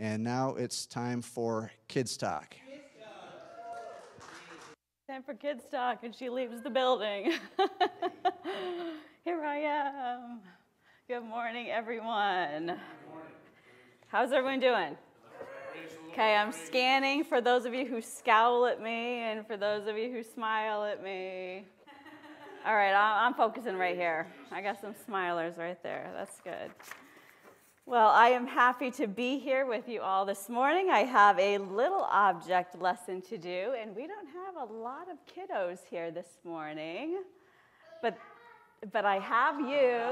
And now it's time for Kidz Talk. Time for Kidz Talk, and she leaves the building. Here I am. Good morning, everyone. How's everyone doing? Okay, I'm scanning for those of you who scowl at me and for those of you who smile at me. All right, I'm focusing right here. I got some smilers right there. That's good. Well, I am happy to be here with you all this morning. I have a little object lesson to do, and we don't have a lot of kiddos here this morning. But but I have you,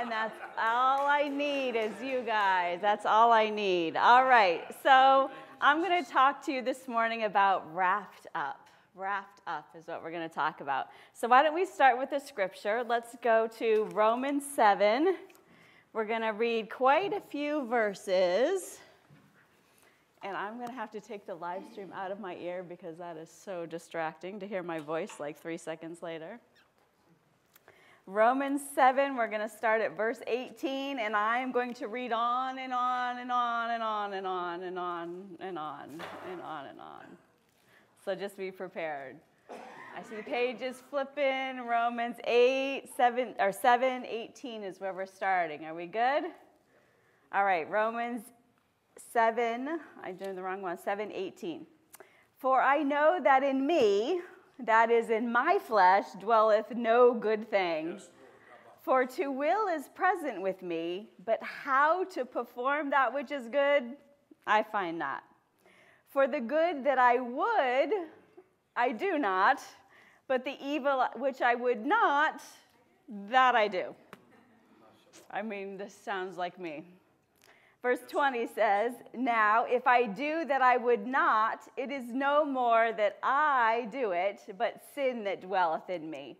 and that's all I need is you guys. That's all I need. All right, so I'm going to talk to you this morning about wrapped up. Wrapped up is what we're going to talk about. So, why don't we start with the scripture? Let's go to Romans 7. We're going to read quite a few verses. And I'm going to have to take the live stream out of my ear because that is so distracting to hear my voice like three seconds later. Romans 7, we're going to start at verse 18, and I am going to read on and on and on and on and on and on and on and on and on. So just be prepared. I see the pages flipping. Romans 8, 7, or 7, 18 is where we're starting. Are we good? All right, Romans 7, I'm doing the wrong one, 7, 18. For I know that in me, that is, in my flesh dwelleth no good thing. For to will is present with me, but how to perform that which is good, I find not. For the good that I would, I do not, but the evil which I would not, that I do. I mean, this sounds like me. Verse 20 says, Now, if I do that I would not, it is no more that I do it, but sin that dwelleth in me.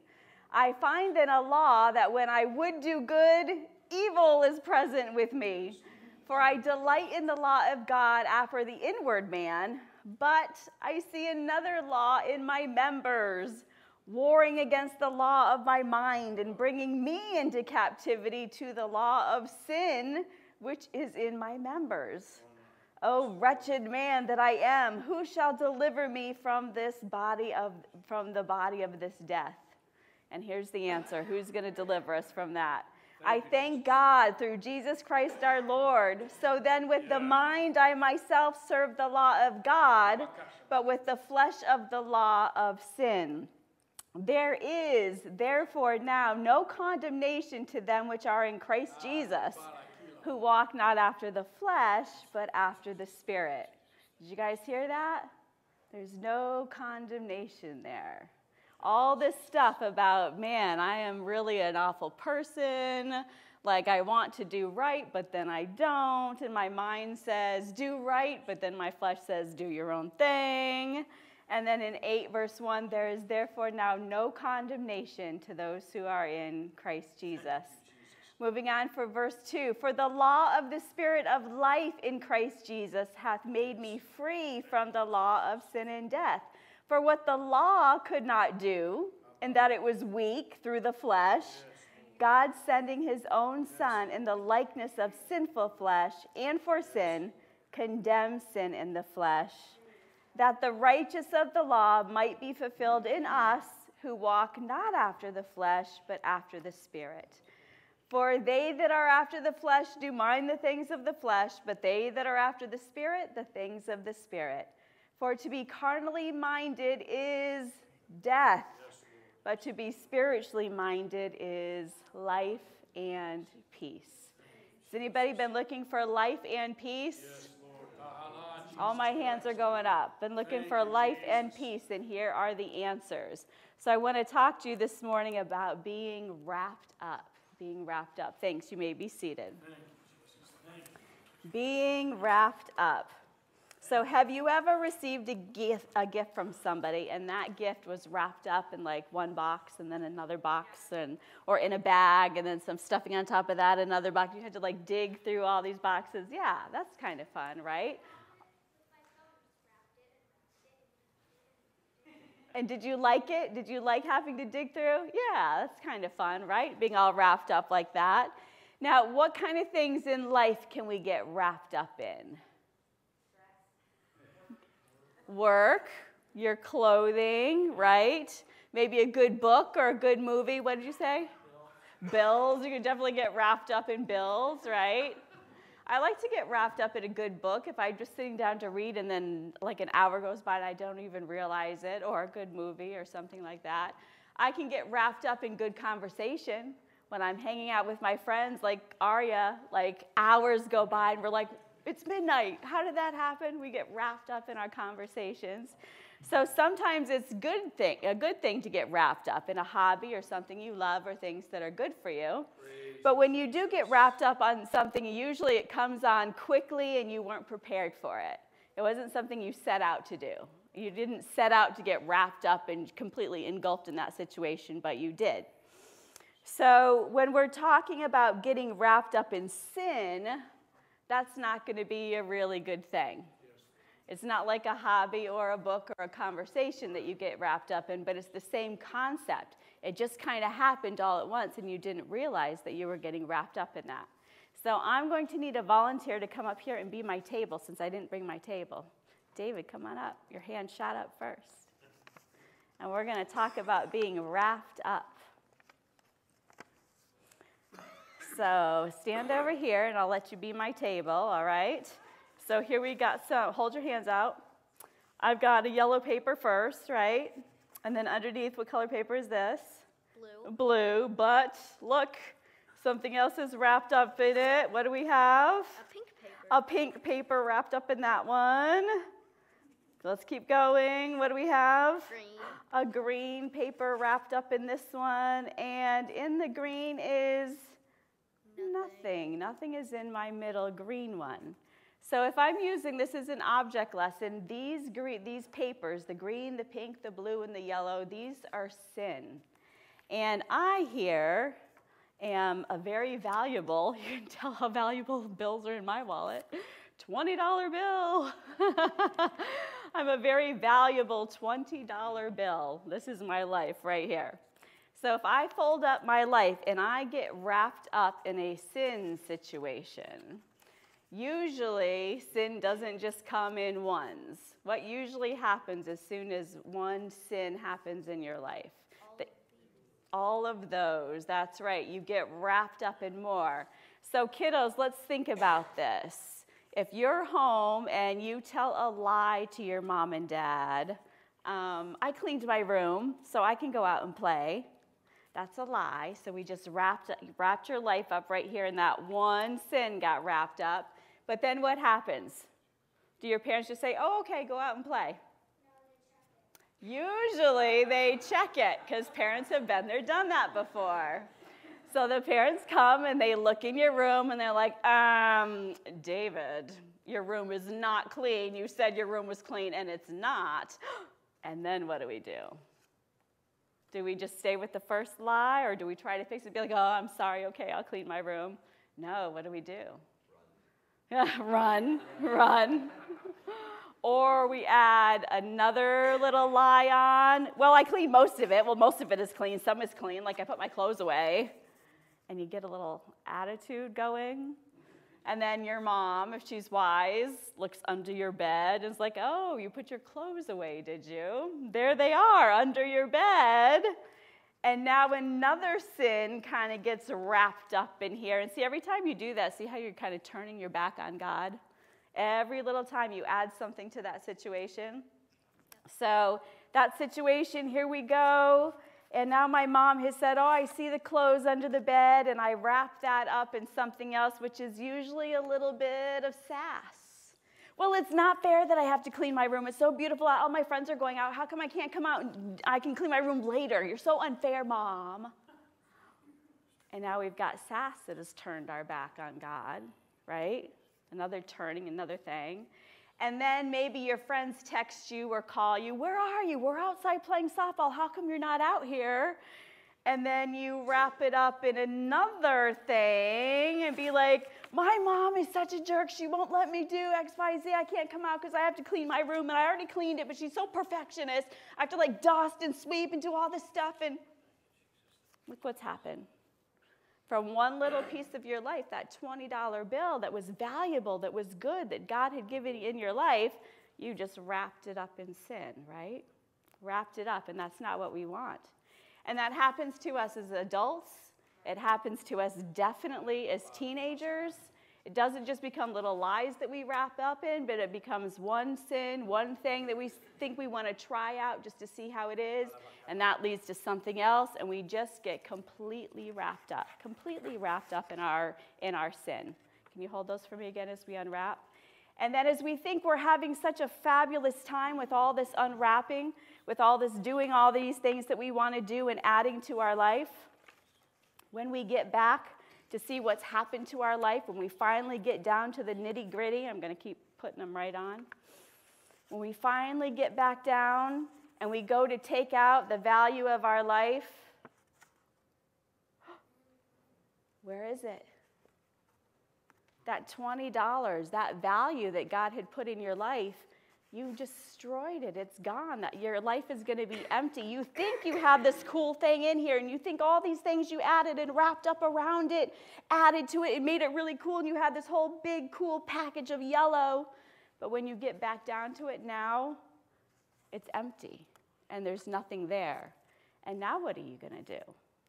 I find then a law that when I would do good, evil is present with me. For I delight in the law of God after the inward man, but I see another law in my members, warring against the law of my mind and bringing me into captivity to the law of sin which is in my members. O oh, wretched man that I am, who shall deliver me from this body of from the body of this death? And here's the answer. Who's going to deliver us from that? I thank God through Jesus Christ our Lord. So then, with the mind, I myself serve the law of God, but with the flesh of the law of sin. There is, therefore, now no condemnation to them which are in Christ ah, Jesus who walk not after the flesh, but after the Spirit. Did you guys hear that? There's no condemnation there. All this stuff about, man, I am really an awful person. Like, I want to do right, but then I don't. And my mind says, do right, but then my flesh says, do your own thing. And then in 8, verse 1, there is therefore now no condemnation to those who are in Christ Jesus. Moving on for verse 2 For the law of the Spirit of life in Christ Jesus hath made me free from the law of sin and death. For what the law could not do, in that it was weak through the flesh, God sending his own Son in the likeness of sinful flesh, and for sin, condemned sin in the flesh, that the righteous of the law might be fulfilled in us who walk not after the flesh, but after the Spirit. For they that are after the flesh do mind the things of the flesh, but they that are after the Spirit, the things of the Spirit. For to be carnally minded is death, but to be spiritually minded is life and peace. Has anybody been looking for life and peace? Yes, All my hands are going up. Been looking for life and peace, and here are the answers. So I want to talk to you this morning about being wrapped up being wrapped up. Thanks, you may be seated. Being wrapped up. So, have you ever received a gift, a gift from somebody and that gift was wrapped up in like one box and then another box and or in a bag and then some stuffing on top of that, another box? You had to like dig through all these boxes. Yeah, that's kind of fun, right? And did you like it? Did you like having to dig through? Yeah, that's kind of fun, right? Being all wrapped up like that. Now, what kind of things in life can we get wrapped up in? Work, your clothing, right? Maybe a good book or a good movie. What did you say? Bills. You can definitely get wrapped up in bills, right? I like to get wrapped up in a good book if I'm just sitting down to read and then like an hour goes by and I don't even realize it, or a good movie or something like that. I can get wrapped up in good conversation when I'm hanging out with my friends like Arya, like hours go by and we're like, it's midnight. How did that happen? We get wrapped up in our conversations. So sometimes it's good thing, a good thing to get wrapped up in a hobby or something you love or things that are good for you. But when you do get wrapped up on something, usually it comes on quickly and you weren't prepared for it. It wasn't something you set out to do. You didn't set out to get wrapped up and completely engulfed in that situation, but you did. So when we're talking about getting wrapped up in sin, that's not going to be a really good thing. It's not like a hobby or a book or a conversation that you get wrapped up in, but it's the same concept. It just kind of happened all at once, and you didn't realize that you were getting wrapped up in that. So I'm going to need a volunteer to come up here and be my table since I didn't bring my table. David, come on up. Your hand shot up first. And we're going to talk about being wrapped up. So stand over here, and I'll let you be my table, all right? So here we got some, hold your hands out. I've got a yellow paper first, right? And then underneath, what color paper is this? Blue. Blue, but look, something else is wrapped up in it. What do we have? A pink paper. A pink paper wrapped up in that one. Let's keep going. What do we have? Green. A green paper wrapped up in this one. And in the green is nothing. Nothing, nothing is in my middle green one. So if I'm using this as an object lesson, these, green, these papers, the green, the pink, the blue, and the yellow, these are sin. And I here am a very valuable, you can tell how valuable bills are in my wallet, $20 bill. I'm a very valuable $20 bill. This is my life right here. So if I fold up my life and I get wrapped up in a sin situation, Usually, sin doesn't just come in ones. What usually happens as soon as one sin happens in your life? All of those, that's right. You get wrapped up in more. So, kiddos, let's think about this. If you're home and you tell a lie to your mom and dad, um, I cleaned my room so I can go out and play. That's a lie. So we just wrapped, wrapped your life up right here, and that one sin got wrapped up. But then what happens? Do your parents just say, oh, okay, go out and play? Usually they check it because parents have been there, done that before. So the parents come and they look in your room and they're like, um, David, your room is not clean. You said your room was clean and it's not. And then what do we do? Do we just stay with the first lie or do we try to fix it be like, oh, I'm sorry, okay, I'll clean my room? No, what do we do? run, run. or we add another little lie on. Well, I clean most of it. Well, most of it is clean. Some is clean, like I put my clothes away. And you get a little attitude going. And then your mom, if she's wise, looks under your bed and is like, Oh, you put your clothes away, did you? There they are under your bed. And now another sin kind of gets wrapped up in here. And see, every time you do that, see how you're kind of turning your back on God? Every little time you add something to that situation. So, that situation, here we go. And now my mom has said, Oh, I see the clothes under the bed, and I wrap that up in something else, which is usually a little bit of sass. Well, it's not fair that I have to clean my room. It's so beautiful. All my friends are going out. How come I can't come out I can clean my room later? You're so unfair, mom. And now we've got sass that has turned our back on God, right? Another turning, another thing. And then maybe your friends text you or call you, Where are you? We're outside playing softball. How come you're not out here? and then you wrap it up in another thing and be like, my mom is such a jerk. She won't let me do X, Y, Z. I can't come out because I have to clean my room, and I already cleaned it, but she's so perfectionist. I have to like dust and sweep and do all this stuff. And look what's happened. From one little piece of your life, that $20 bill that was valuable, that was good, that God had given in your life, you just wrapped it up in sin, right? Wrapped it up, and that's not what we want. And that happens to us as adults, it happens to us definitely as teenagers. It doesn't just become little lies that we wrap up in, but it becomes one sin, one thing that we think we want to try out just to see how it is, and that leads to something else, and we just get completely wrapped up, completely wrapped up in our in our sin. Can you hold those for me again as we unwrap? And then as we think we're having such a fabulous time with all this unwrapping, with all this doing all these things that we want to do and adding to our life, when we get back to see what's happened to our life, when we finally get down to the nitty gritty, I'm going to keep putting them right on. When we finally get back down and we go to take out the value of our life, where is it? That $20, that value that God had put in your life, you destroyed it. It's gone. Your life is going to be empty. You think you have this cool thing in here, and you think all these things you added and wrapped up around it, added to it, it made it really cool, and you had this whole big cool package of yellow. But when you get back down to it now, it's empty, and there's nothing there. And now what are you going to do?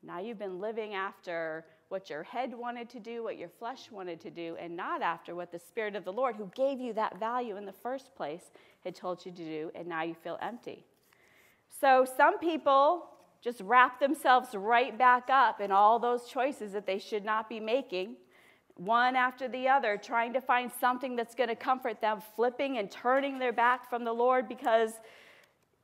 Now you've been living after what your head wanted to do, what your flesh wanted to do, and not after what the Spirit of the Lord, who gave you that value in the first place, had told you to do, and now you feel empty. So some people just wrap themselves right back up in all those choices that they should not be making, one after the other, trying to find something that's going to comfort them, flipping and turning their back from the Lord because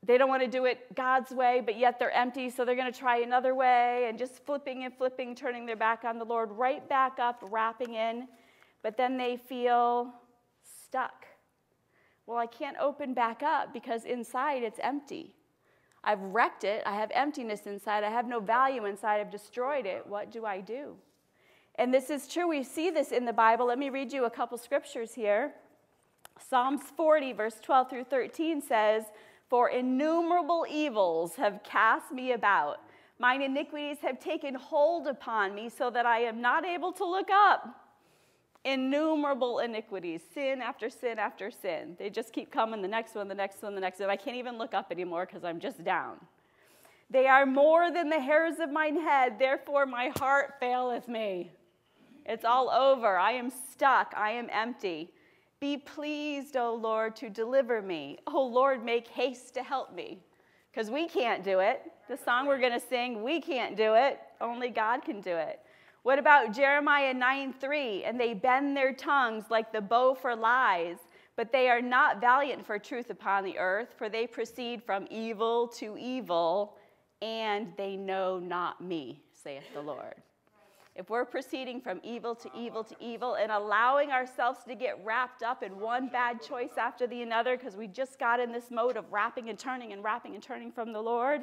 they don't want to do it God's way, but yet they're empty, so they're going to try another way and just flipping and flipping, turning their back on the Lord, right back up, wrapping in. But then they feel stuck. Well, I can't open back up because inside it's empty. I've wrecked it. I have emptiness inside. I have no value inside. I've destroyed it. What do I do? And this is true. We see this in the Bible. Let me read you a couple scriptures here. Psalms 40, verse 12 through 13 says, for innumerable evils have cast me about. Mine iniquities have taken hold upon me so that I am not able to look up. Innumerable iniquities, sin after sin after sin. They just keep coming, the next one, the next one, the next one. I can't even look up anymore because I'm just down. They are more than the hairs of mine head, therefore my heart faileth me. It's all over. I am stuck. I am empty. Be pleased, O Lord, to deliver me. O Lord, make haste to help me. Because we can't do it. The song we're going to sing, we can't do it. Only God can do it. What about Jeremiah 9 3? And they bend their tongues like the bow for lies, but they are not valiant for truth upon the earth, for they proceed from evil to evil, and they know not me, saith the Lord if we're proceeding from evil to evil to evil and allowing ourselves to get wrapped up in one bad choice after the another because we just got in this mode of wrapping and turning and wrapping and turning from the Lord,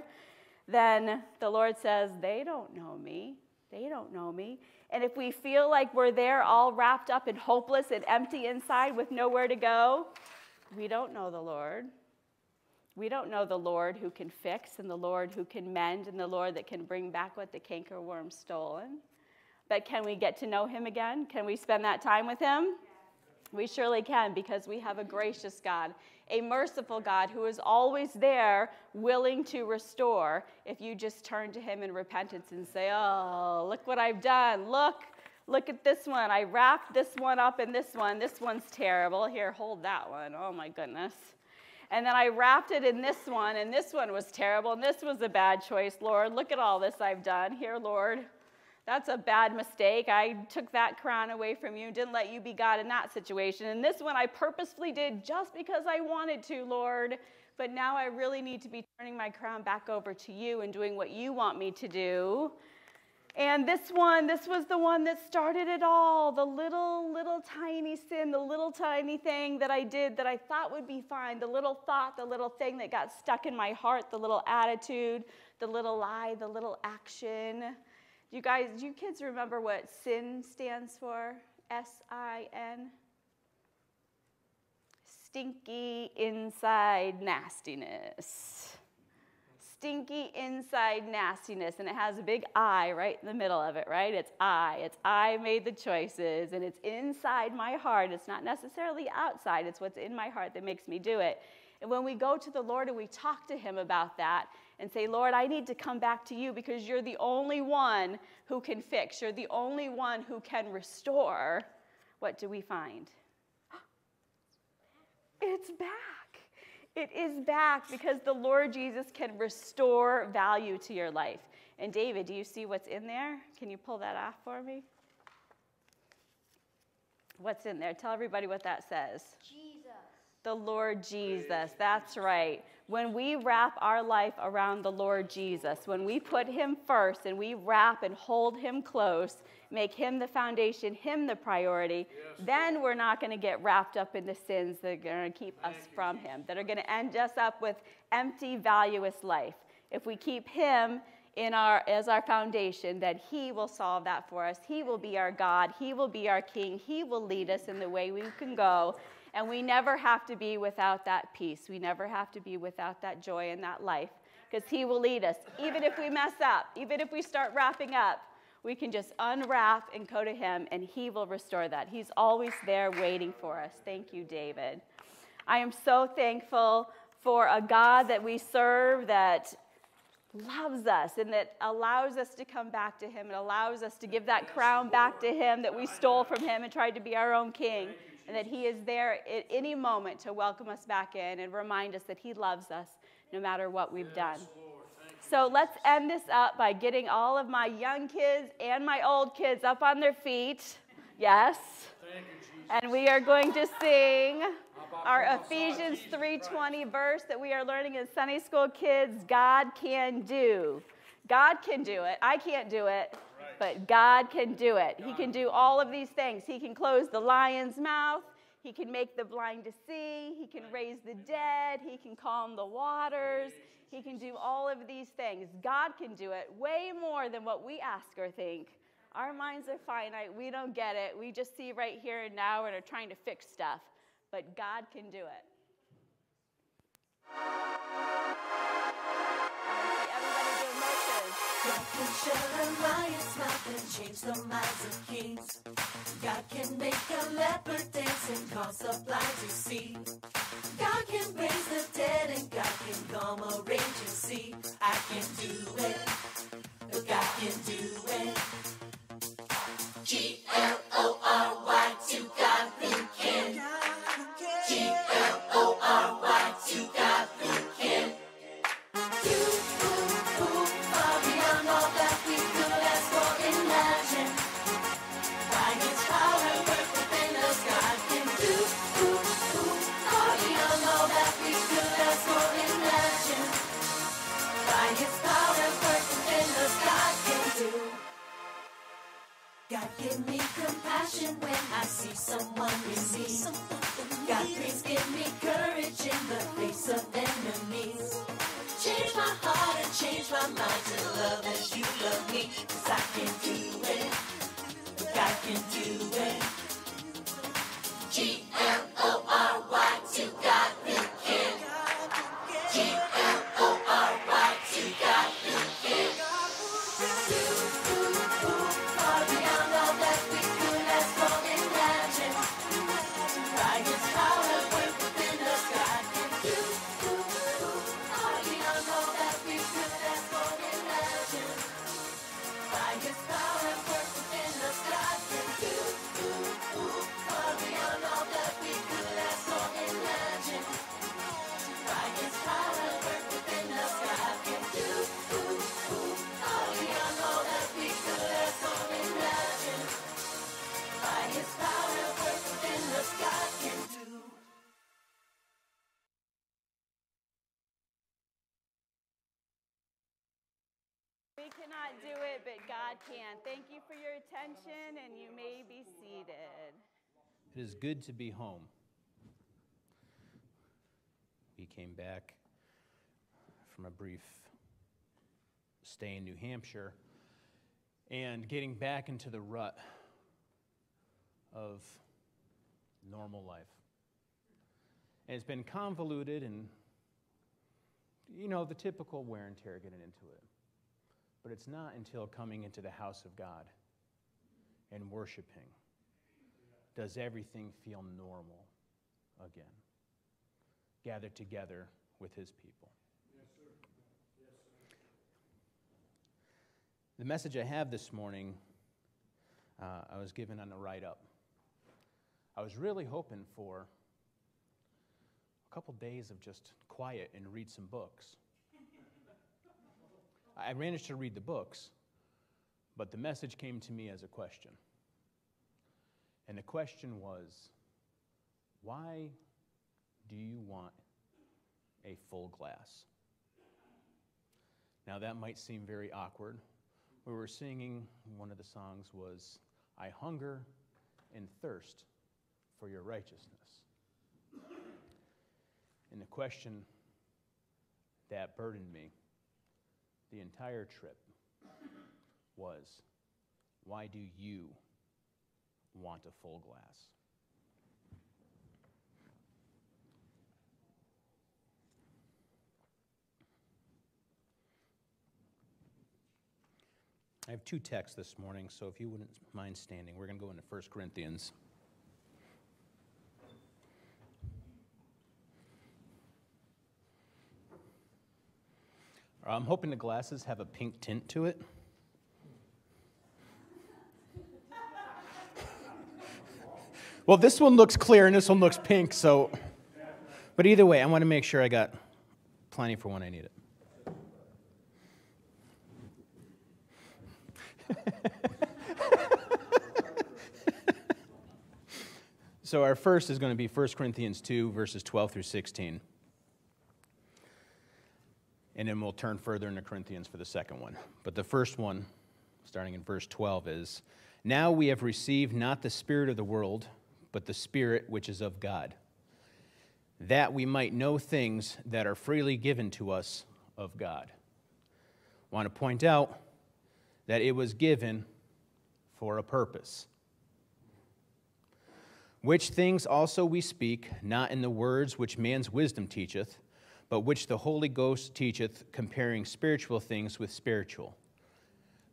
then the Lord says, They don't know me. They don't know me. And if we feel like we're there all wrapped up and hopeless and empty inside with nowhere to go, we don't know the Lord. We don't know the Lord who can fix and the Lord who can mend and the Lord that can bring back what the cankerworm stolen. But can we get to know him again? Can we spend that time with him? We surely can because we have a gracious God, a merciful God who is always there, willing to restore if you just turn to him in repentance and say, Oh, look what I've done. Look, look at this one. I wrapped this one up in this one. This one's terrible. Here, hold that one. Oh, my goodness. And then I wrapped it in this one, and this one was terrible, and this was a bad choice, Lord. Look at all this I've done. Here, Lord. That's a bad mistake. I took that crown away from you, didn't let you be God in that situation. And this one I purposefully did just because I wanted to, Lord. But now I really need to be turning my crown back over to you and doing what you want me to do. And this one, this was the one that started it all the little, little tiny sin, the little tiny thing that I did that I thought would be fine, the little thought, the little thing that got stuck in my heart, the little attitude, the little lie, the little action. Do you guys, do you kids remember what sin stands for? S I N? Stinky inside nastiness. stinky inside nastiness, and it has a big I right in the middle of it, right? It's I. It's I made the choices, and it's inside my heart. It's not necessarily outside, it's what's in my heart that makes me do it. And when we go to the Lord and we talk to Him about that and say, Lord, I need to come back to you because you're the only one who can fix, you're the only one who can restore, what do we find? It's back. It is back because the Lord Jesus can restore value to your life. And David, do you see what's in there? Can you pull that off for me? What's in there? Tell everybody what that says. Jesus. The Lord Jesus. That's right. When we wrap our life around the Lord Jesus, when we put Him first and we wrap and hold Him close, make Him the foundation, Him the priority, yes. then we're not going to get wrapped up in the sins that are going to keep Thank us from you. Him, that are going to end us up with empty, valueless life. If we keep Him in our, as our foundation, that He will solve that for us. He will be our God. He will be our King. He will lead us in the way we can go. And we never have to be without that peace. We never have to be without that joy in that life because He will lead us. Even if we mess up, even if we start wrapping up, we can just unwrap and go to Him and He will restore that. He's always there waiting for us. Thank you, David. I am so thankful for a God that we serve that loves us and that allows us to come back to Him and allows us to give that crown back to Him that we stole from Him and tried to be our own king and that He is there at any moment to welcome us back in and remind us that He loves us no matter what we've done. So let's end this up by getting all of my young kids and my old kids up on their feet. Yes. And we are going to sing our Ephesians 3:20 verse that we are learning in Sunday school kids, God can do. God can do it. I can't do it. But God can do it. He can do all of these things. He can close the lion's mouth. He can make the blind to see. He can raise the dead. He can calm the waters. He can do all of these things. God can do it way more than what we ask or think. Our minds are finite. We don't get it. We just see right here and now and are trying to fix stuff. But God can do it. God can shut a lion's mouth and change the minds of kings. God can make a leopard dance and cause the blind to see. God can raise the dead and God can calm a raging sea. I can do it. God can do it. Compassion when I see someone in need. God please give me courage in the face of enemies. Change my heart and change my mind to love as you love me. Cause I can do it. God can do it. God can. Thank you for your attention, and you may be seated. It is good to be home. We came back from a brief stay in New Hampshire and getting back into the rut of normal life. And it's been convoluted and you know, the typical wear and tear getting into it. But it's not until coming into the house of God and worshiping does everything feel normal again. Gathered together with his people. The message I have this morning, uh, I was given on the write up. I was really hoping for a couple days of just quiet and read some books. I managed to read the books, but the message came to me as a question. And the question was why do you want a full glass? Now, that might seem very awkward. We were singing, one of the songs was, I hunger and thirst for your righteousness. And the question that burdened me the entire trip was why do you want a full glass? I have two texts this morning, so if you wouldn't mind standing, we're going to go into 1 Corinthians. I'm hoping the glasses have a pink tint to it. well, this one looks clear and this one looks pink, so. But either way, I want to make sure I got plenty for when I need it. so, our first is going to be 1 Corinthians 2, verses 12 through 16 and then we'll turn further into Corinthians for the second one. But the first one, starting in verse 12, is Now we have received not the Spirit of the world, but the Spirit which is of God, that we might know things that are freely given to us of God. I want to point out that it was given for a purpose. Which things also we speak, not in the words which man's wisdom teacheth but which the Holy Ghost teacheth, comparing spiritual things with spiritual.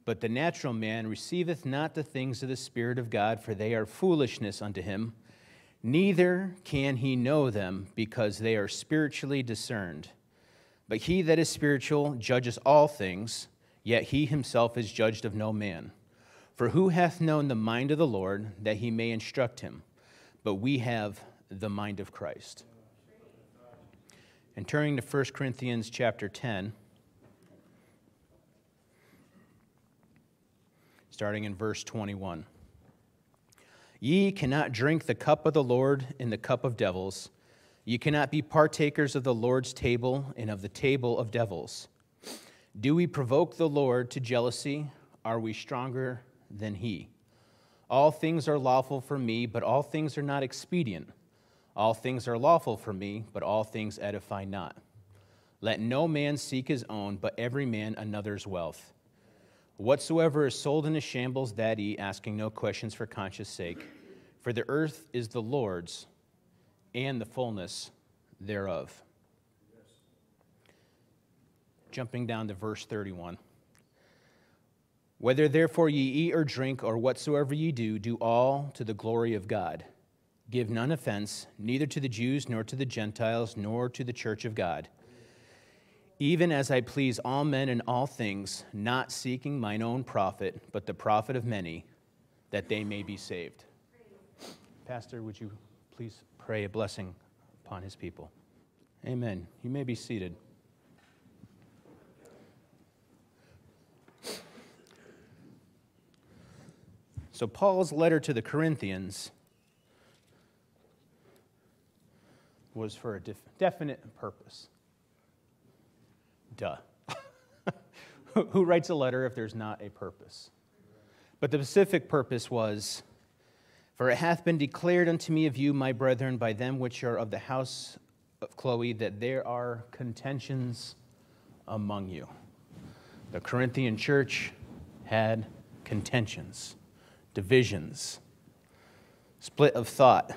But the natural man receiveth not the things of the Spirit of God, for they are foolishness unto him, neither can he know them, because they are spiritually discerned. But he that is spiritual judges all things, yet he himself is judged of no man. For who hath known the mind of the Lord, that he may instruct him? But we have the mind of Christ. And turning to 1 Corinthians chapter 10, starting in verse 21. Ye cannot drink the cup of the Lord in the cup of devils. Ye cannot be partakers of the Lord's table and of the table of devils. Do we provoke the Lord to jealousy? Are we stronger than he? All things are lawful for me, but all things are not expedient. All things are lawful for me, but all things edify not. Let no man seek his own, but every man another's wealth. Whatsoever is sold in a shambles, that eat, asking no questions for conscience sake. For the earth is the Lord's, and the fullness thereof. Jumping down to verse 31. Whether therefore ye eat or drink, or whatsoever ye do, do all to the glory of God. Give none offense, neither to the Jews, nor to the Gentiles, nor to the church of God. Even as I please all men in all things, not seeking mine own profit, but the profit of many, that they may be saved. Pastor, would you please pray a blessing upon his people? Amen. You may be seated. So, Paul's letter to the Corinthians was for a def- definite purpose. Duh. Who writes a letter if there's not a purpose? But the specific purpose was For it hath been declared unto me of you, my brethren, by them which are of the house of Chloe, that there are contentions among you. The Corinthian church had contentions, divisions, split of thought.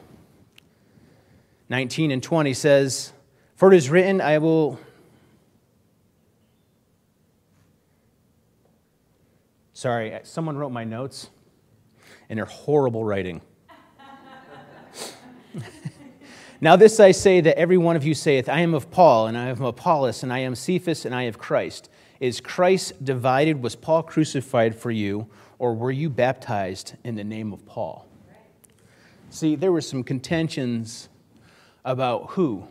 19 and 20 says, For it is written, I will. Sorry, someone wrote my notes, in their horrible writing. now, this I say that every one of you saith, I am of Paul, and I am of Apollos, and I am Cephas, and I am Christ. Is Christ divided? Was Paul crucified for you, or were you baptized in the name of Paul? See, there were some contentions about who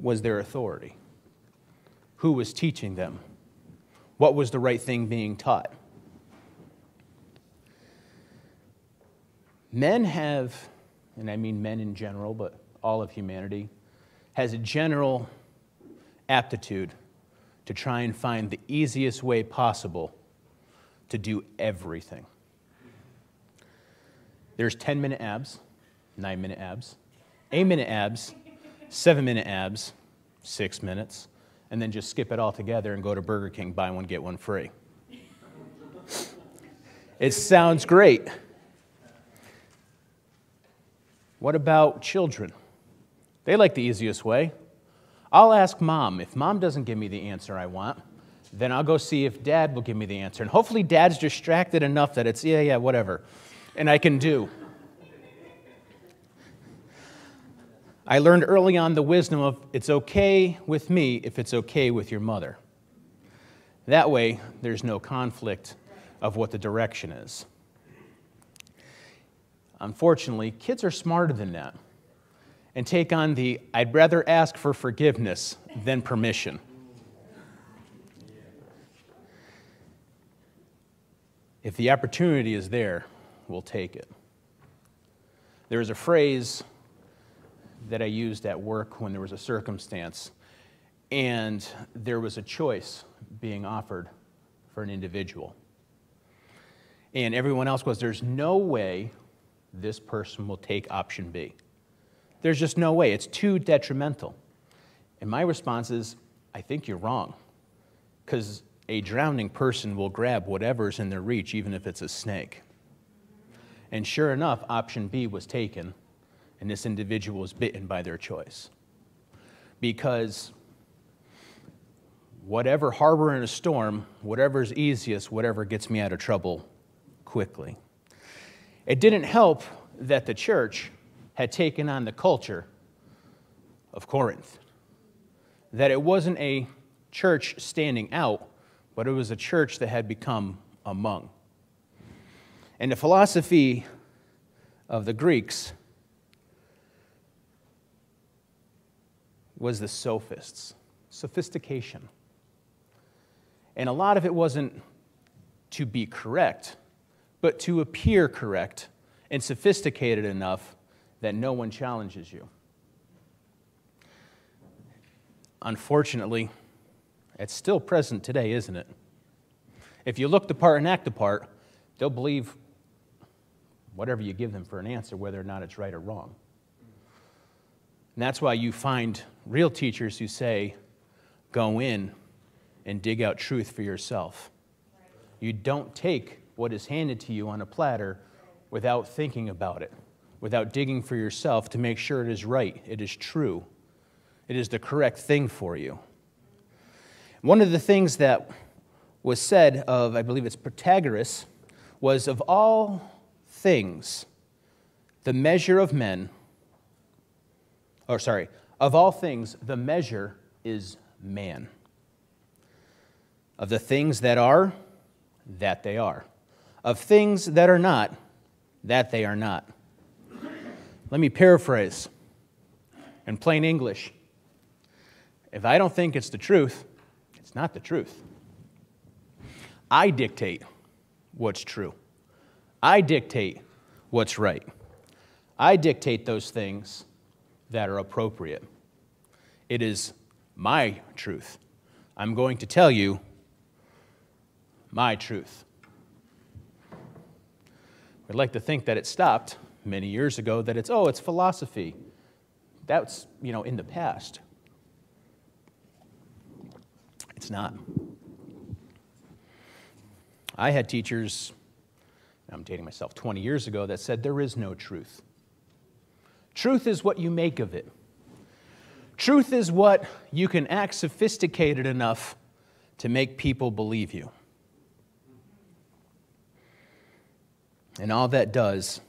was their authority, who was teaching them, what was the right thing being taught. Men have, and I mean men in general, but all of humanity, has a general aptitude to try and find the easiest way possible to do everything. There's 10 minute abs, 9 minute abs, 8 minute abs, 7 minute abs, 6 minutes, and then just skip it all together and go to Burger King, buy one, get one free. it sounds great. What about children? They like the easiest way. I'll ask mom. If mom doesn't give me the answer I want, then I'll go see if dad will give me the answer. And hopefully, dad's distracted enough that it's, yeah, yeah, whatever. And I can do. I learned early on the wisdom of it's okay with me if it's okay with your mother. That way, there's no conflict of what the direction is. Unfortunately, kids are smarter than that and take on the I'd rather ask for forgiveness than permission. If the opportunity is there, we'll take it. There is a phrase that I used at work when there was a circumstance, and there was a choice being offered for an individual. And everyone else goes, There's no way this person will take option B. There's just no way. It's too detrimental. And my response is, I think you're wrong. Because a drowning person will grab whatever's in their reach, even if it's a snake. And sure enough, option B was taken, and this individual was bitten by their choice. Because whatever harbor in a storm, whatever's easiest, whatever gets me out of trouble quickly. It didn't help that the church had taken on the culture of Corinth. That it wasn't a church standing out, but it was a church that had become among. And the philosophy of the Greeks was the sophists, sophistication. And a lot of it wasn't to be correct, but to appear correct and sophisticated enough that no one challenges you. Unfortunately, it's still present today, isn't it? If you look the part and act the part, they'll believe whatever you give them for an answer, whether or not it's right or wrong. And that's why you find real teachers who say, go in and dig out truth for yourself. You don't take what is handed to you on a platter without thinking about it without digging for yourself to make sure it is right, it is true, it is the correct thing for you. One of the things that was said of, I believe it's Protagoras, was of all things, the measure of men, or sorry, of all things, the measure is man. Of the things that are, that they are. Of things that are not, that they are not. Let me paraphrase in plain English. If I don't think it's the truth, it's not the truth. I dictate what's true. I dictate what's right. I dictate those things that are appropriate. It is my truth. I'm going to tell you my truth. I'd like to think that it stopped many years ago that it's, oh, it's philosophy. That's, you know, in the past. It's not. I had teachers, I'm dating myself, 20 years ago that said there is no truth. Truth is what you make of it. Truth is what you can act sophisticated enough to make people believe you. And all that does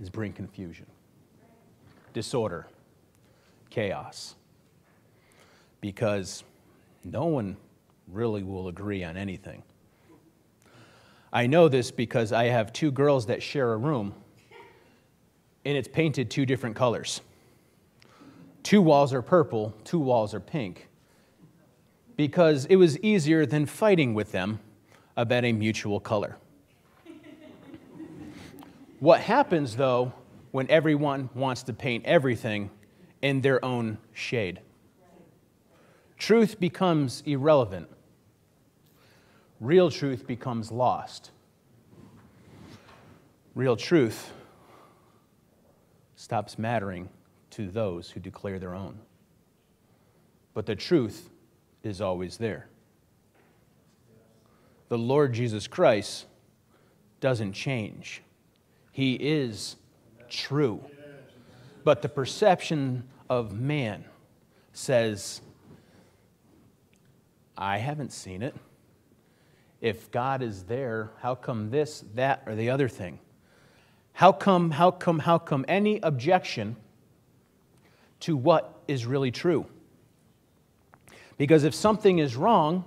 is bring confusion, disorder, chaos. Because no one really will agree on anything. I know this because I have two girls that share a room, and it's painted two different colors. Two walls are purple, two walls are pink. Because it was easier than fighting with them about a mutual color. what happens, though, when everyone wants to paint everything in their own shade? Truth becomes irrelevant. Real truth becomes lost. Real truth stops mattering to those who declare their own. But the truth is always there. The Lord Jesus Christ doesn't change, He is true. But the perception of man says, I haven't seen it. If God is there, how come this, that, or the other thing? How come, how come, how come any objection to what is really true? Because if something is wrong,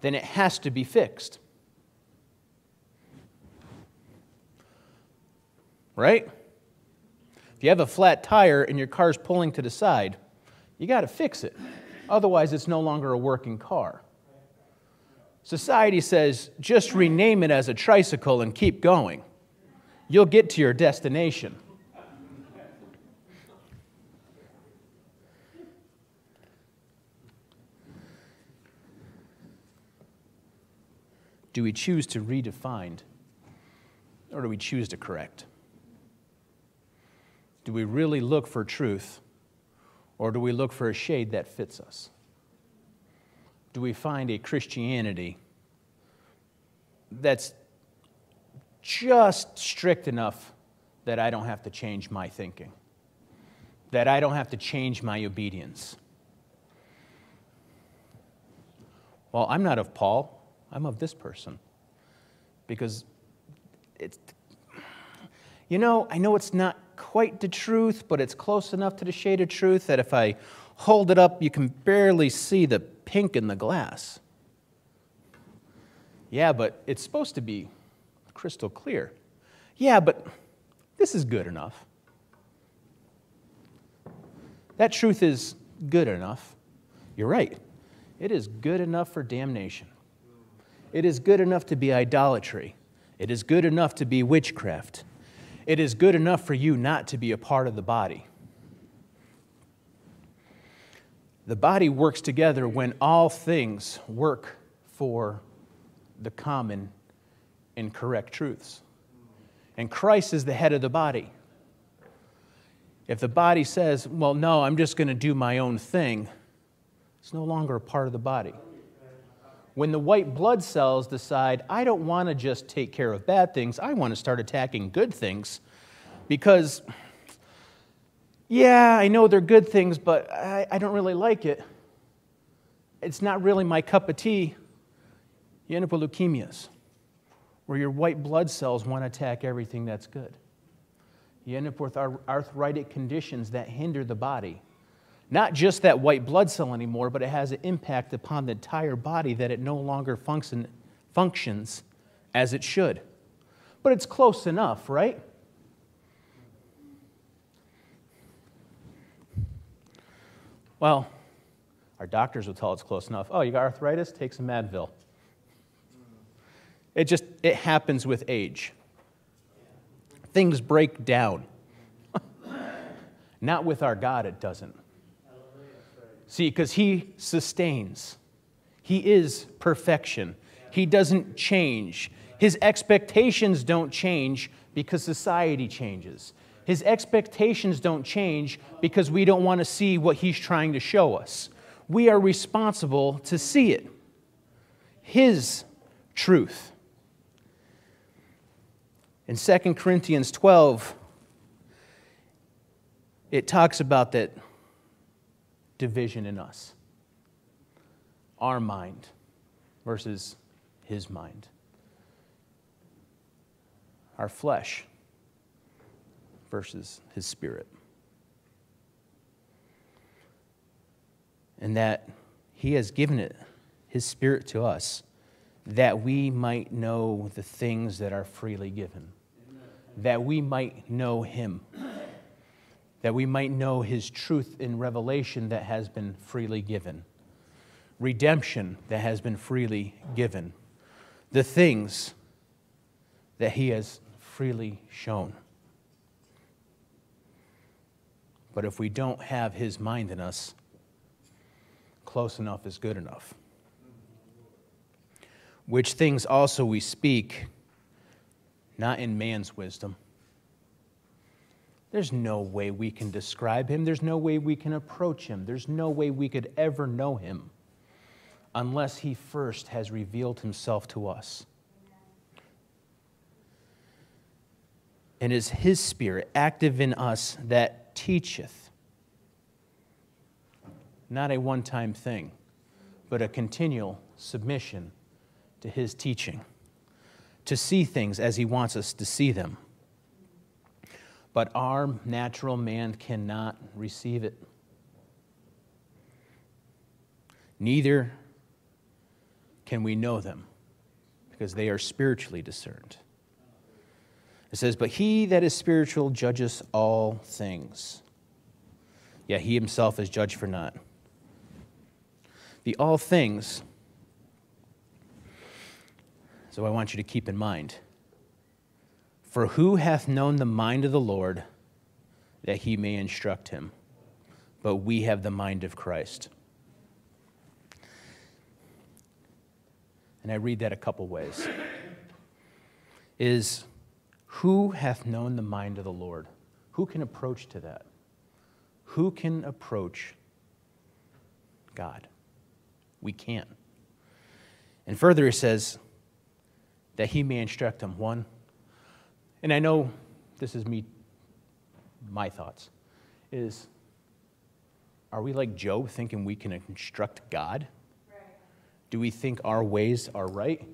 then it has to be fixed. Right? If you have a flat tire and your car's pulling to the side, you got to fix it. Otherwise, it's no longer a working car. Society says just rename it as a tricycle and keep going. You'll get to your destination. Do we choose to redefine or do we choose to correct? Do we really look for truth or do we look for a shade that fits us? Do we find a Christianity that's just strict enough that I don't have to change my thinking, that I don't have to change my obedience? Well, I'm not of Paul. I'm of this person. Because it's, you know, I know it's not quite the truth, but it's close enough to the shade of truth that if I hold it up, you can barely see the pink in the glass. Yeah, but it's supposed to be crystal clear. Yeah, but this is good enough. That truth is good enough. You're right. It is good enough for damnation. It is good enough to be idolatry. It is good enough to be witchcraft. It is good enough for you not to be a part of the body. The body works together when all things work for the common and correct truths. And Christ is the head of the body. If the body says, well, no, I'm just going to do my own thing, it's no longer a part of the body when the white blood cells decide, I don't want to just take care of bad things, I want to start attacking good things. Because, yeah, I know they're good things, but I, I don't really like it. It's not really my cup of tea. You end up with leukemias, where your white blood cells want to attack everything that's good. You end up with arthritic conditions that hinder the body not just that white blood cell anymore, but it has an impact upon the entire body that it no longer function, functions as it should. But it's close enough, right? Well, our doctors will tell it's close enough. Oh, you got arthritis? Take some Advil. It just it happens with age. Things break down. Not with our God, it doesn't. See, because He sustains, He is perfection. He doesn't change. His expectations don't change because society changes. His expectations don't change because we don't want to see what He's trying to show us. We are responsible to see it. His truth. In 2 Corinthians 12, it talks about that division in us our mind versus his mind. our flesh versus his spirit. And that he has given it, his spirit to us, that we might know the things that are freely given, that we might know him, that we might know his truth in revelation that has been freely given, redemption that has been freely given, the things that he has freely shown. But if we don't have his mind in us, close enough is good enough. Which things also we speak, not in man's wisdom. There's no way we can describe him. There's no way we can approach him. There's no way we could ever know him unless he first has revealed himself to us. And is his spirit active in us that teacheth? Not a one time thing, but a continual submission to his teaching, to see things as he wants us to see them. But our natural man cannot receive it. Neither can we know them because they are spiritually discerned. It says, But he that is spiritual judges all things. Yet he himself is judged for naught. The all things, so I want you to keep in mind. For who hath known the mind of the Lord that he may instruct him? But we have the mind of Christ. And I read that a couple ways. Is who hath known the mind of the Lord? Who can approach to that? Who can approach God? We can't. And further, he says that he may instruct him. One, and I know this is me, my thoughts, is are we like Job thinking we can instruct God? Do we think our ways are right?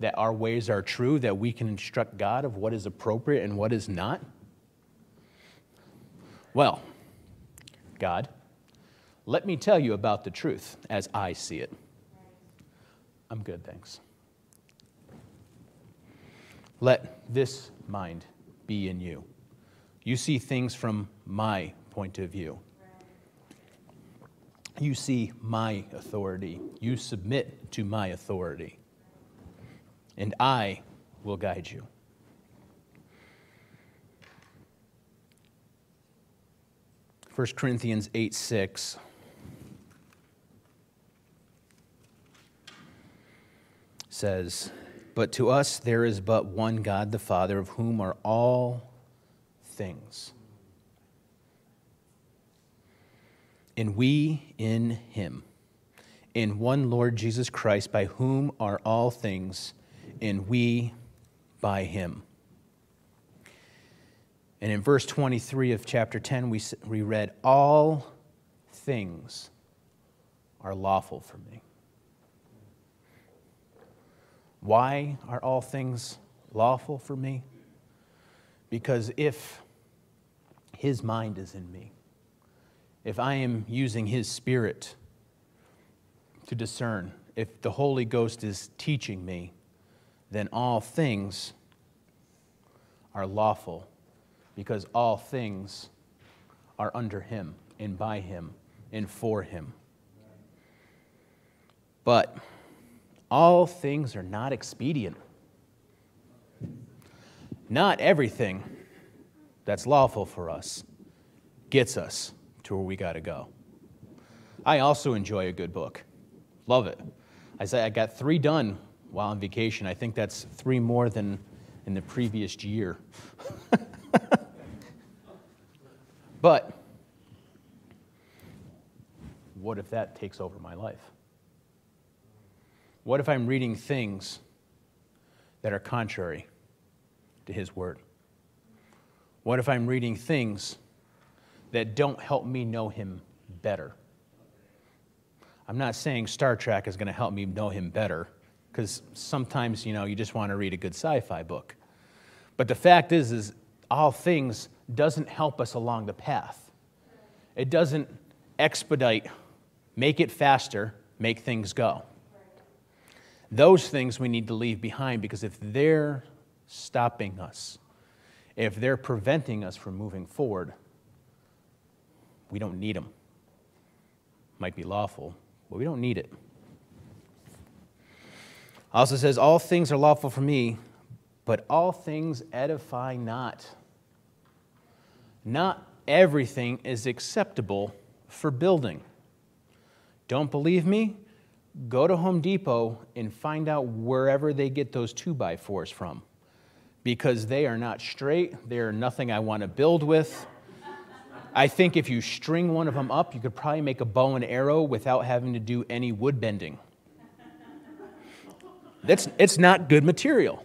that our ways are true, that we can instruct God of what is appropriate and what is not? Well, God, let me tell you about the truth as I see it. I'm good, thanks. Let this mind be in you. You see things from my point of view. You see my authority. You submit to my authority and I will guide you. First Corinthians 8 6. says, But to us there is but one God, the Father, of whom are all things. And we in him, in one Lord Jesus Christ, by whom are all things and we by him. And in verse 23 of chapter 10, we, we read, All things are lawful for me. Why are all things lawful for me? Because if his mind is in me, if I am using his spirit to discern, if the Holy Ghost is teaching me, then all things are lawful because all things are under him and by him and for him. But all things are not expedient. Not everything that's lawful for us gets us to where we got to go. I also enjoy a good book. Love it. I say I got three done while on vacation. I think that's three more than in the previous year. but what if that takes over my life? What if I'm reading things that are contrary to His Word? What if I'm reading things that don't help me know Him better? I'm not saying Star Trek is going to help me know Him better because sometimes, you know, you just want to read a good sci fi book. But the fact is, is all things doesn't help us along the path. It doesn't expedite, make it faster, make things go. Those things we need to leave behind because if they're stopping us, if they're preventing us from moving forward, we don't need them. Might be lawful, but we don't need it. Also says, All things are lawful for me, but all things edify not. Not everything is acceptable for building. Don't believe me? Go to Home Depot and find out wherever they get those two by fours from because they are not straight. They are nothing I want to build with. I think if you string one of them up, you could probably make a bow and arrow without having to do any wood bending. That's, it's not good material.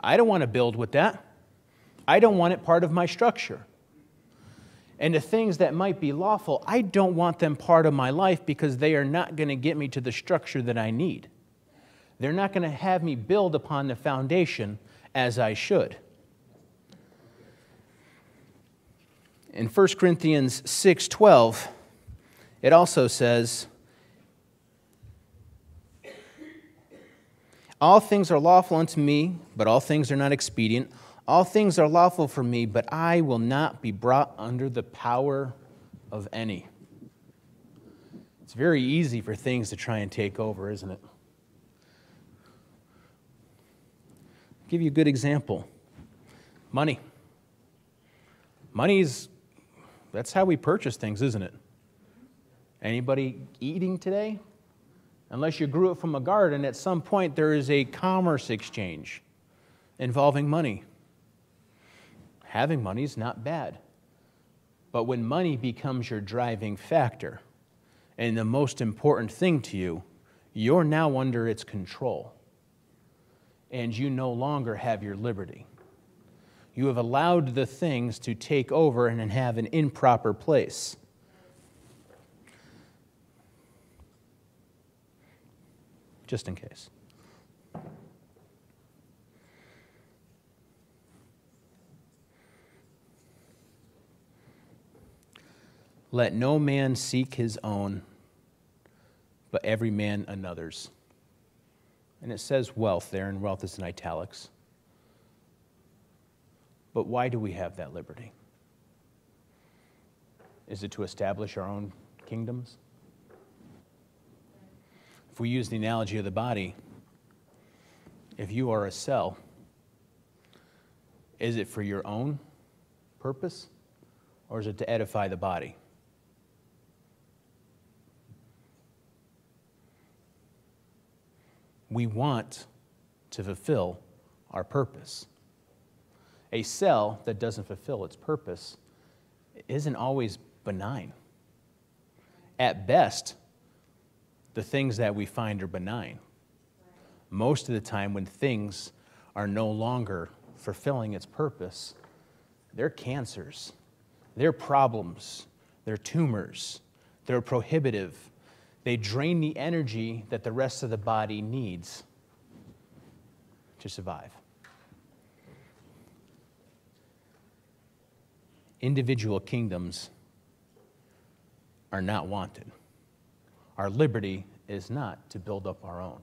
I don't want to build with that. I don't want it part of my structure. And the things that might be lawful, I don't want them part of my life because they are not going to get me to the structure that I need. They're not going to have me build upon the foundation as I should. In 1 Corinthians 6:12, it also says, All things are lawful unto me, but all things are not expedient. All things are lawful for me, but I will not be brought under the power of any. It's very easy for things to try and take over, isn't it? I'll give you a good example. Money. Money's that's how we purchase things, isn't it? Anybody eating today? Unless you grew it from a garden, at some point there is a commerce exchange involving money. Having money is not bad. But when money becomes your driving factor and the most important thing to you, you're now under its control. And you no longer have your liberty. You have allowed the things to take over and have an improper place. just in case. Let no man seek his own, but every man another's. And it says wealth there, and wealth is in italics. But why do we have that liberty? Is it to establish our own kingdoms? If we use the analogy of the body, if you are a cell, is it for your own purpose or is it to edify the body? We want to fulfill our purpose. A cell that doesn't fulfill its purpose isn't always benign. At best, the things that we find are benign. Most of the time, when things are no longer fulfilling its purpose, they're cancers, they're problems, they're tumors, they're prohibitive. They drain the energy that the rest of the body needs to survive. Individual kingdoms are not wanted. Our liberty is not to build up our own.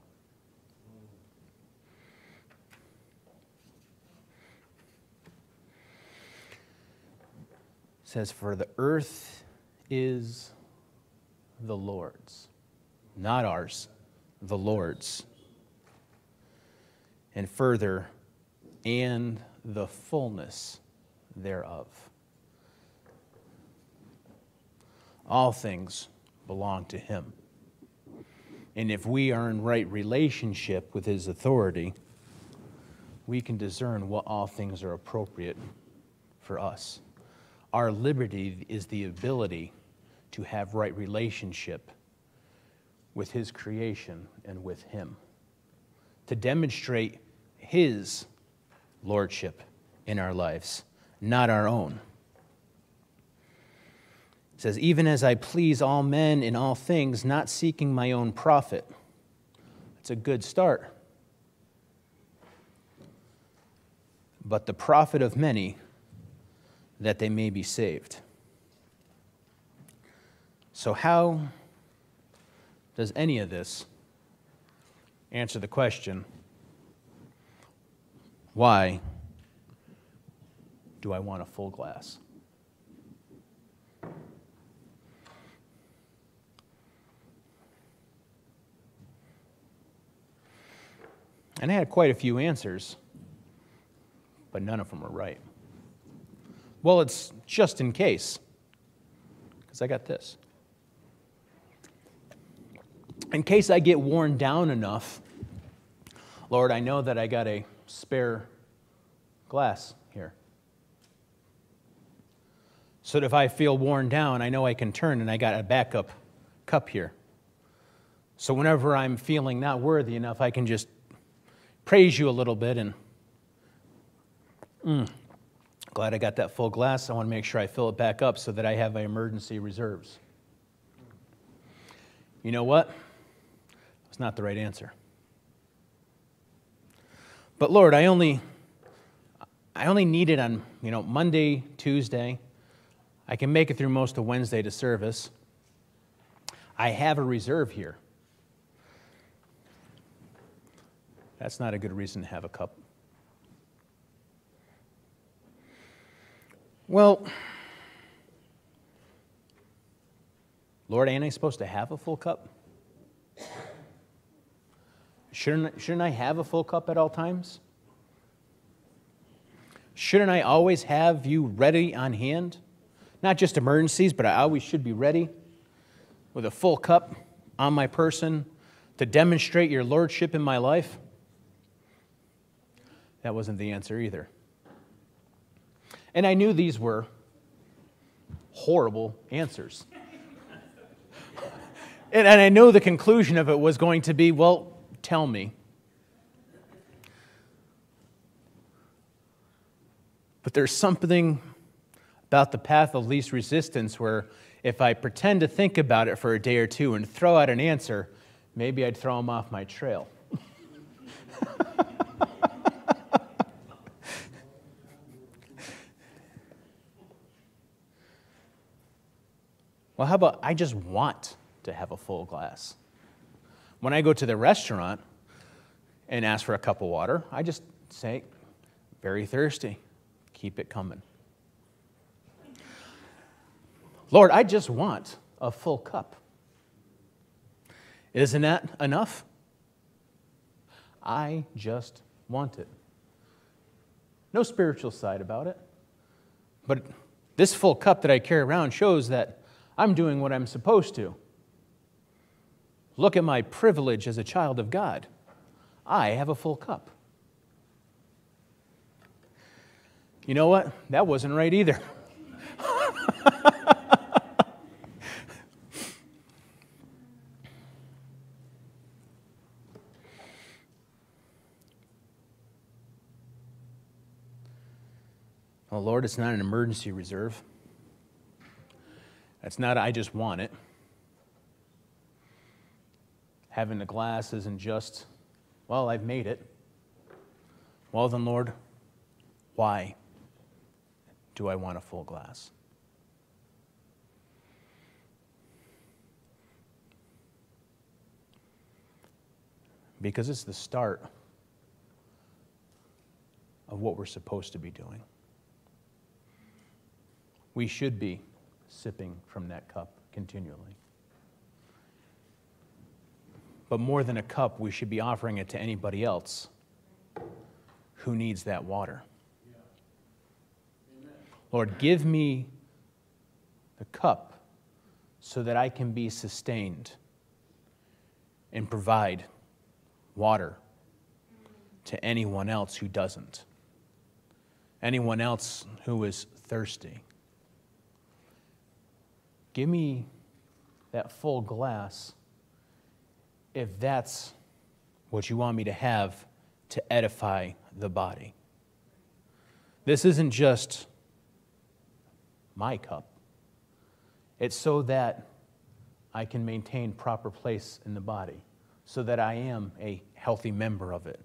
It says, For the earth is the Lord's, not ours, the Lord's. And further, and the fullness thereof. All things belong to Him. And if we are in right relationship with His authority, we can discern what all things are appropriate for us. Our liberty is the ability to have right relationship with His creation and with Him, to demonstrate His lordship in our lives, not our own. It says, Even as I please all men in all things, not seeking my own profit. It's a good start. but the profit of many, that they may be saved. So, how does any of this answer the question why do I want a full glass? And I had quite a few answers, but none of them were right. Well, it's just in case, because I got this. In case I get worn down enough, Lord, I know that I got a spare glass here. So that if I feel worn down, I know I can turn and I got a backup cup here. So whenever I'm feeling not worthy enough, I can just praise you a little bit and mm, glad I got that full glass. I want to make sure I fill it back up so that I have my emergency reserves. You know what? Not the right answer. But Lord, I only I only need it on, you know, Monday, Tuesday. I can make it through most of Wednesday to service. I have a reserve here. That's not a good reason to have a cup. Well, Lord, ain't I supposed to have a full cup? Shouldn't, shouldn't I have a full cup at all times? Shouldn't I always have you ready on hand? Not just emergencies, but I always should be ready with a full cup on my person to demonstrate your lordship in my life? That wasn't the answer either. And I knew these were horrible answers. and, and I know the conclusion of it was going to be well, tell me. But there's something about the path of least resistance where if I pretend to think about it for a day or two and throw out an answer, maybe I'd throw them off my trail. Well, how about I just want to have a full glass? When I go to the restaurant and ask for a cup of water, I just say, very thirsty, keep it coming. Lord, I just want a full cup. Isn't that enough? I just want it. No spiritual side about it. But this full cup that I carry around shows that I'm doing what I'm supposed to. Look at my privilege as a child of God. I have a full cup. You know what? That wasn't right either. well, Lord, it's not an emergency reserve. It's not, I just want it. Having the glass isn't just, well, I've made it. Well, then, Lord, why do I want a full glass? Because it's the start of what we're supposed to be doing. We should be sipping from that cup continually. But more than a cup, we should be offering it to anybody else who needs that water. Lord, give me the cup so that I can be sustained and provide water to anyone else who doesn't, anyone else who is thirsty. Give me that full glass if that's what you want me to have to edify the body. This isn't just my cup, it's so that I can maintain proper place in the body, so that I am a healthy member of it.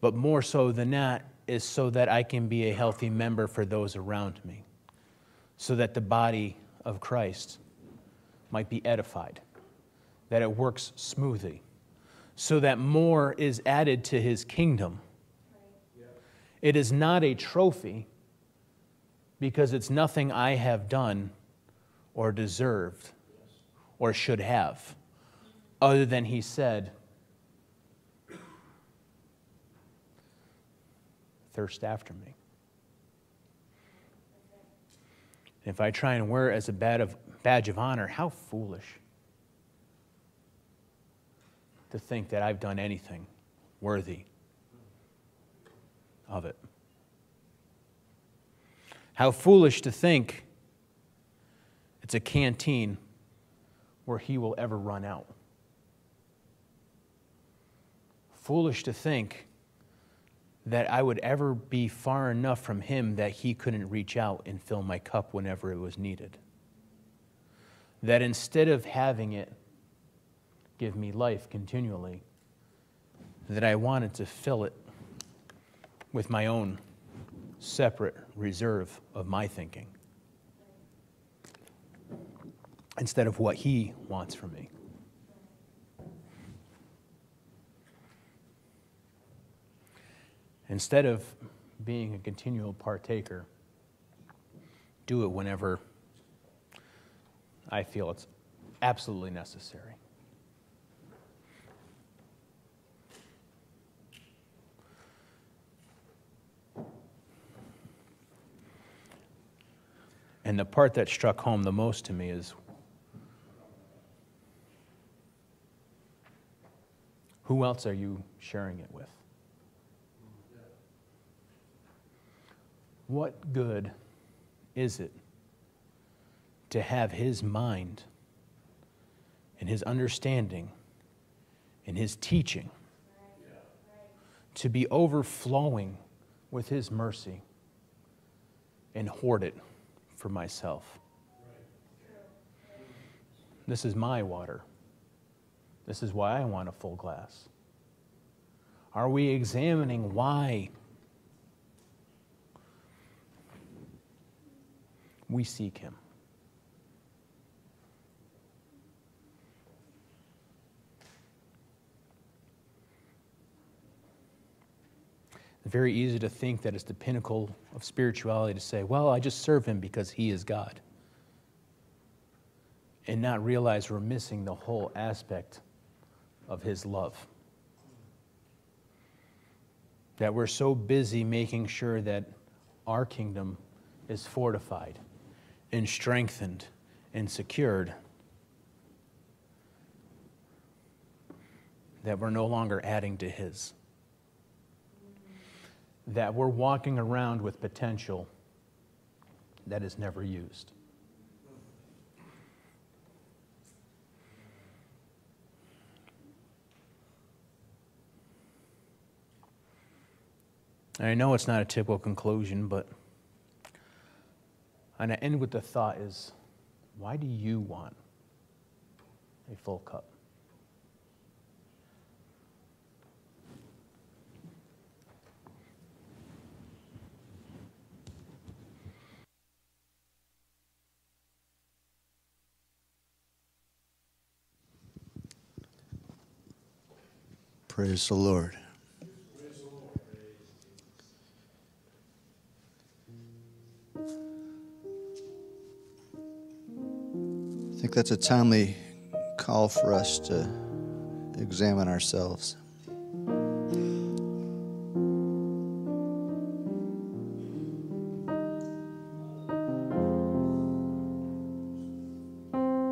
But more so than that, is so that I can be a healthy member for those around me, so that the body of Christ might be edified, that it works smoothly, so that more is added to his kingdom. It is not a trophy because it's nothing I have done or deserved or should have, other than he said, Thirst after me. If I try and wear it as a badge of honor, how foolish to think that I've done anything worthy of it. How foolish to think it's a canteen where he will ever run out. Foolish to think that I would ever be far enough from him that he couldn't reach out and fill my cup whenever it was needed. That instead of having it give me life continually, that I wanted to fill it with my own separate reserve of my thinking instead of what he wants from me. Instead of being a continual partaker, do it whenever I feel it's absolutely necessary. And the part that struck home the most to me is who else are you sharing it with? What good is it to have his mind and his understanding and his teaching to be overflowing with his mercy and hoard it for myself? This is my water. This is why I want a full glass. Are we examining why we seek him. Very easy to think that it's the pinnacle of spirituality to say, well, I just serve him because he is God. And not realize we're missing the whole aspect of his love. That we're so busy making sure that our kingdom is fortified and strengthened and secured that we're no longer adding to His. That we're walking around with potential that is never used. I know it's not a typical conclusion, but and I end with the thought is, why do you want a full cup? Praise the Lord. I think that's a timely call for us to examine ourselves.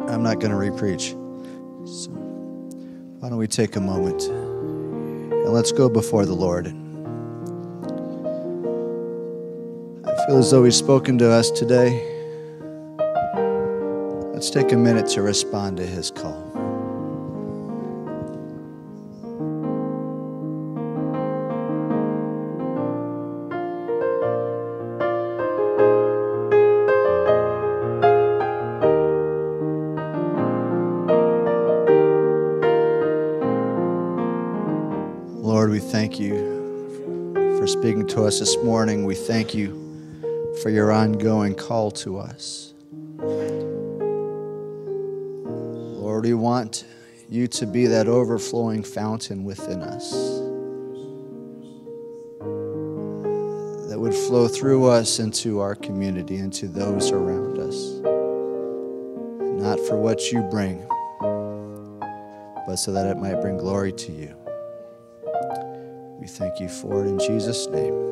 I'm not going to repreach. So why don't we take a moment and let's go before the Lord. I feel as though He's spoken to us today. Let's take a minute to respond to his this morning. We thank you for your ongoing call to us. Lord, we want you to be that overflowing fountain within us that would flow through us into our community, into those around us. Not for what you bring, but so that it might bring glory to you. We thank you for it in Jesus' name.